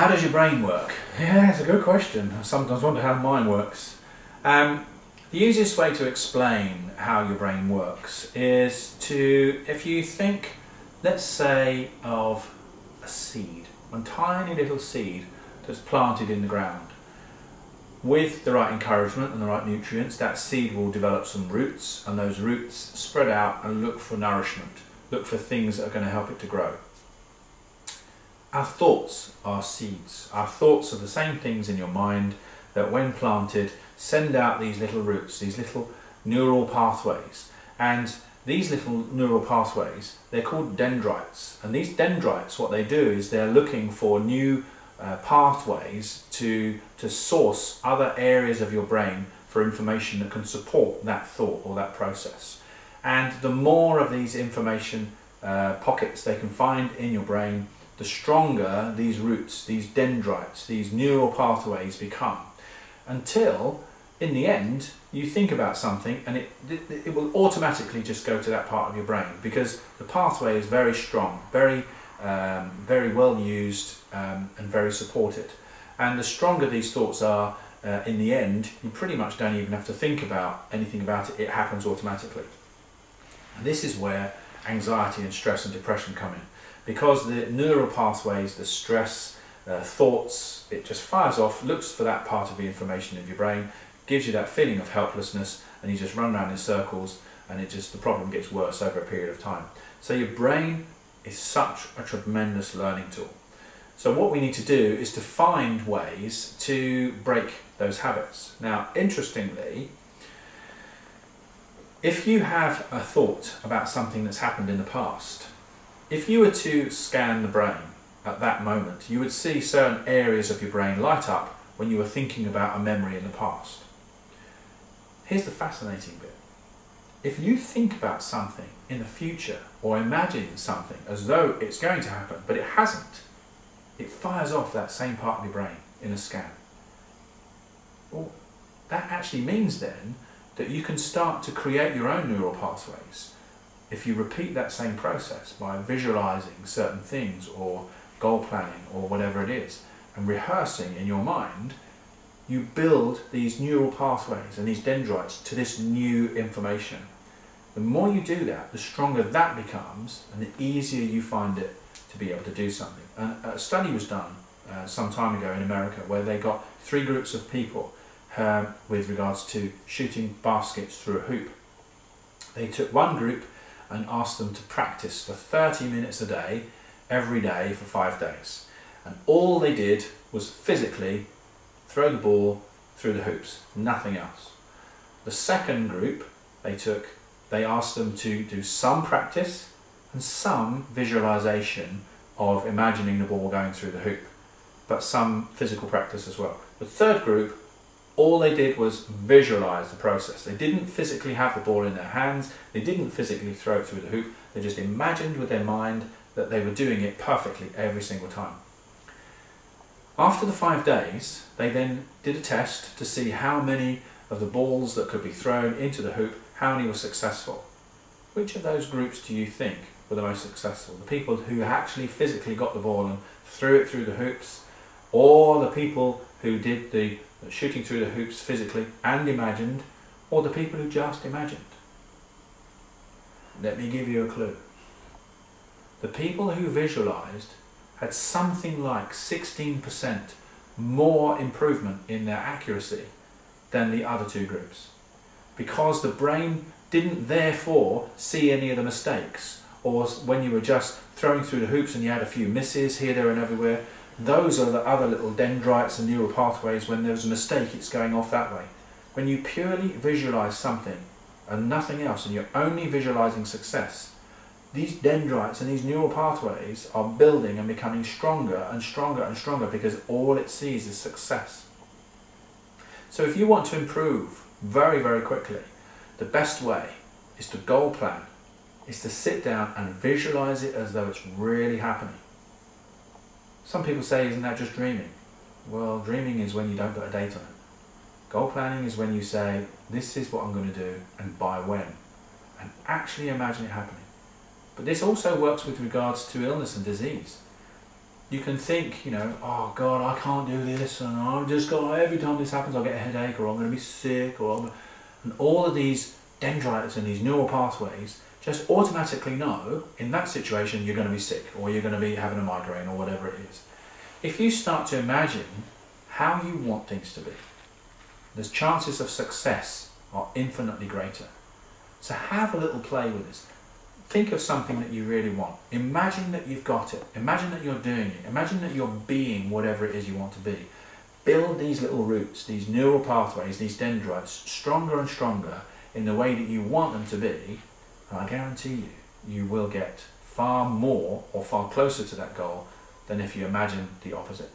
How does your brain work? Yeah, it's a good question. I sometimes wonder how mine works. Um, the easiest way to explain how your brain works is to, if you think, let's say, of a seed, one tiny little seed that's planted in the ground. With the right encouragement and the right nutrients, that seed will develop some roots, and those roots spread out and look for nourishment, look for things that are going to help it to grow. Our thoughts are seeds. Our thoughts are the same things in your mind that, when planted, send out these little roots, these little neural pathways. And these little neural pathways, they're called dendrites. And these dendrites, what they do is they're looking for new uh, pathways to, to source other areas of your brain for information that can support that thought or that process. And the more of these information uh, pockets they can find in your brain, the stronger these roots, these dendrites, these neural pathways become. Until, in the end, you think about something and it, it, it will automatically just go to that part of your brain because the pathway is very strong, very, um, very well used um, and very supported. And the stronger these thoughts are, uh, in the end, you pretty much don't even have to think about anything about it, it happens automatically. And this is where anxiety and stress and depression come in because the neural pathways, the stress, uh, thoughts, it just fires off, looks for that part of the information in your brain, gives you that feeling of helplessness, and you just run around in circles, and it just the problem gets worse over a period of time. So your brain is such a tremendous learning tool. So what we need to do is to find ways to break those habits. Now, interestingly, if you have a thought about something that's happened in the past, if you were to scan the brain at that moment, you would see certain areas of your brain light up when you were thinking about a memory in the past. Here's the fascinating bit. If you think about something in the future or imagine something as though it's going to happen, but it hasn't, it fires off that same part of your brain in a scan. Well, that actually means then that you can start to create your own neural pathways if you repeat that same process by visualizing certain things or goal planning or whatever it is and rehearsing in your mind, you build these neural pathways and these dendrites to this new information. The more you do that, the stronger that becomes and the easier you find it to be able to do something. And a study was done uh, some time ago in America where they got three groups of people uh, with regards to shooting baskets through a hoop. They took one group and asked them to practice for 30 minutes a day, every day for five days. And all they did was physically throw the ball through the hoops, nothing else. The second group they took, they asked them to do some practice and some visualization of imagining the ball going through the hoop, but some physical practice as well. The third group all they did was visualize the process. They didn't physically have the ball in their hands, they didn't physically throw it through the hoop, they just imagined with their mind that they were doing it perfectly every single time. After the five days, they then did a test to see how many of the balls that could be thrown into the hoop, how many were successful. Which of those groups do you think were the most successful? The people who actually physically got the ball and threw it through the hoops, or the people who did the shooting through the hoops physically and imagined, or the people who just imagined? Let me give you a clue. The people who visualized had something like 16% more improvement in their accuracy than the other two groups. Because the brain didn't therefore see any of the mistakes, or when you were just throwing through the hoops and you had a few misses here, there, and everywhere, those are the other little dendrites and neural pathways. When there's a mistake, it's going off that way. When you purely visualize something and nothing else, and you're only visualizing success, these dendrites and these neural pathways are building and becoming stronger and stronger and stronger because all it sees is success. So if you want to improve very, very quickly, the best way is to goal plan, is to sit down and visualize it as though it's really happening. Some people say, isn't that just dreaming? Well, dreaming is when you don't put a date on it. Goal planning is when you say, this is what I'm going to do and by when. And actually imagine it happening. But this also works with regards to illness and disease. you can think, you know, oh God, I can't do this, and I've just got every time this happens, I'll get a headache, or I'm going to be sick, or I'm, and all of these dendrites and these neural pathways just automatically know in that situation you're going to be sick, or you're going to be having a migraine, or whatever it is. If you start to imagine how you want things to be, the chances of success are infinitely greater. So have a little play with this. Think of something that you really want. Imagine that you've got it. Imagine that you're doing it. Imagine that you're being whatever it is you want to be. Build these little roots, these neural pathways, these dendrites stronger and stronger in the way that you want them to be. And I guarantee you, you will get far more or far closer to that goal than if you imagine the opposite.